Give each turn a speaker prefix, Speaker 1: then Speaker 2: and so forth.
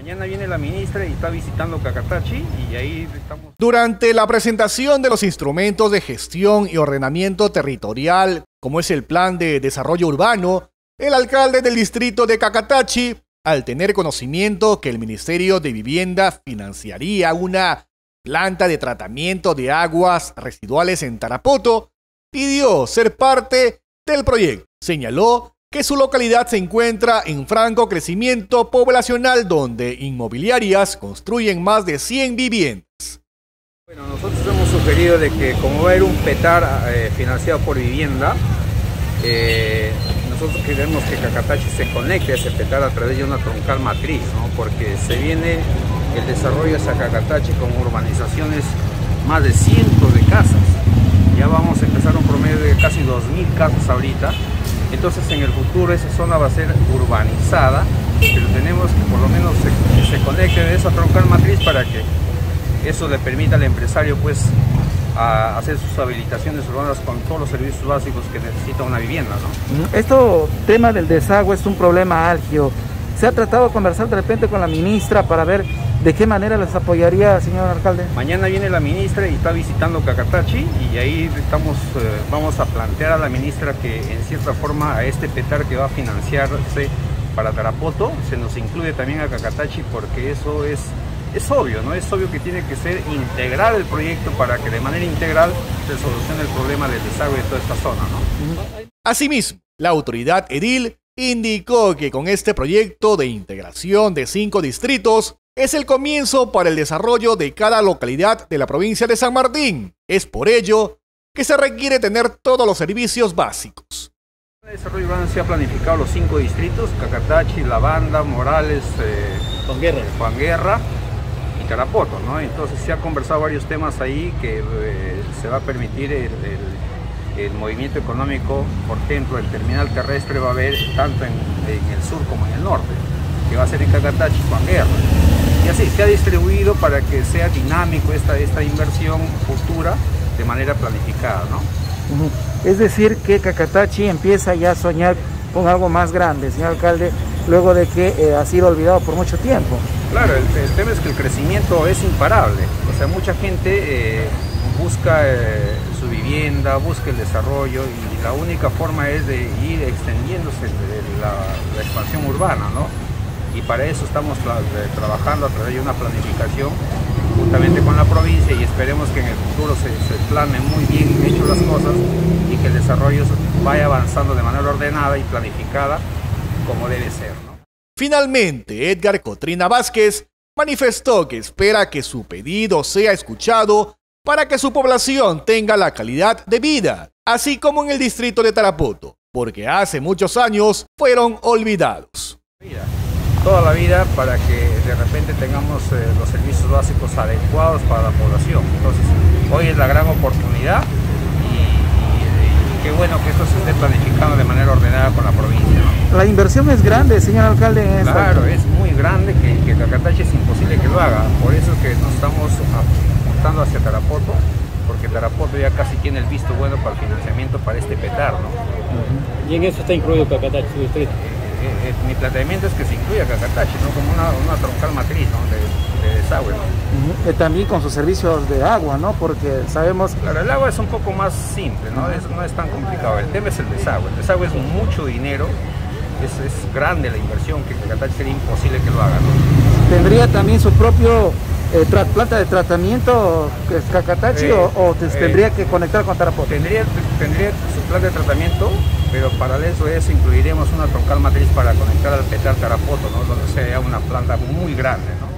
Speaker 1: Mañana viene la ministra y está visitando Cacatachi y ahí estamos...
Speaker 2: Durante la presentación de los instrumentos de gestión y ordenamiento territorial, como es el Plan de Desarrollo Urbano, el alcalde del distrito de Cacatachi, al tener conocimiento que el Ministerio de Vivienda financiaría una planta de tratamiento de aguas residuales en Tarapoto, pidió ser parte del proyecto. Señaló que su localidad se encuentra en franco crecimiento poblacional donde inmobiliarias construyen más de 100 viviendas.
Speaker 1: Bueno, nosotros hemos sugerido de que como va a haber un PETAR eh, financiado por vivienda, eh, nosotros queremos que Cacatachi se conecte a ese PETAR a través de una troncal matriz, ¿no? porque se viene el desarrollo de Zacacatachi con urbanizaciones más de cientos de casas. Ya vamos a empezar un promedio de casi 2.000 casas ahorita entonces en el futuro esa zona va a ser urbanizada, pero tenemos que por lo menos se, se conecte de esa troncal matriz para que eso le permita al empresario pues hacer sus habilitaciones urbanas con todos los servicios básicos que necesita una vivienda. ¿no?
Speaker 3: Esto, tema del desagüe es un problema álgido. ¿Se ha tratado de conversar de repente con la ministra para ver ¿De qué manera les apoyaría, señor alcalde?
Speaker 1: Mañana viene la ministra y está visitando Cacatachi y ahí estamos, eh, vamos a plantear a la ministra que en cierta forma a este petar que va a financiarse para Tarapoto se nos incluye también a Cacatachi porque eso es, es obvio, ¿no? Es obvio que tiene que ser integral el proyecto para que de manera integral se solucione el problema del desagüe de toda esta zona, ¿no?
Speaker 2: Asimismo, la autoridad edil indicó que con este proyecto de integración de cinco distritos es el comienzo para el desarrollo de cada localidad de la provincia de San Martín. Es por ello que se requiere tener todos los servicios básicos.
Speaker 1: El desarrollo urbano se ha planificado los cinco distritos, Cacatachi, Lavanda, Morales, eh, Juan, Guerra. Juan Guerra y Tarapoto. ¿no? Entonces se ha conversado varios temas ahí que eh, se va a permitir el, movimiento económico, por ejemplo, el terminal terrestre va a haber tanto en, en el sur como en el norte, que va a ser en Cacatachi, Juan Guerra y así se ha distribuido para que sea dinámico esta, esta inversión futura de manera planificada. ¿no?
Speaker 3: Es decir, que Cacatachi empieza ya a soñar con algo más grande, señor alcalde, luego de que eh, ha sido olvidado por mucho tiempo.
Speaker 1: Claro, el, tema es que el crecimiento es imparable, o sea, mucha gente eh, busca eh, su vivienda, busca el desarrollo y la única forma es de ir extendiéndose la, la expansión urbana, ¿no? y para eso estamos eh, trabajando a través de una planificación juntamente con la provincia y esperemos que en el futuro se, se muy bien hecho las cosas y que el desarrollo vaya avanzando de manera ordenada y planificada como debe ser.
Speaker 2: Finalmente, Edgar Cotrina Vázquez manifestó que espera que su pedido sea escuchado para que su población tenga la calidad de vida, así como en el distrito de Tarapoto, porque hace muchos años fueron olvidados
Speaker 1: toda la vida para que de repente tengamos eh, los servicios básicos adecuados para la población. Entonces, hoy es la gran oportunidad y, qué bueno que esto se esté planificando de manera ordenada con la provincia.
Speaker 3: La inversión es grande, señor alcalde.
Speaker 1: claro, es muy grande que, que Cacatache es imposible que lo haga. Por eso que nos estamos apuntando hacia Tarapoto, porque Tarapoto ya casi tiene el visto bueno para el financiamiento para este petar. ¿no?
Speaker 4: ¿Y en eso está incluido Cacatache, su distrito?
Speaker 1: Eh, eh, mi planteamiento es que se incluya Cacatache, ¿no? como una, una troncal matriz de, desagüe.
Speaker 3: Eh, también con sus servicios de agua, ¿no? porque sabemos...
Speaker 1: Claro, el agua es un poco más simple, no, es, no es tan complicado. El tema es el desagüe. El desagüe es mucho dinero, es, es grande la inversión, que Cacatache sería imposible que lo haga.
Speaker 3: Tendría también su propio planta de tratamiento Cacatachi o, tendría que conectar con Tarapoto?
Speaker 1: Tendría, tendría su planta de tratamiento pero para eso, eso incluiremos una troncal matriz para conectar al Petar Tarapoto, ¿no? donde sea una planta muy grande. ¿no?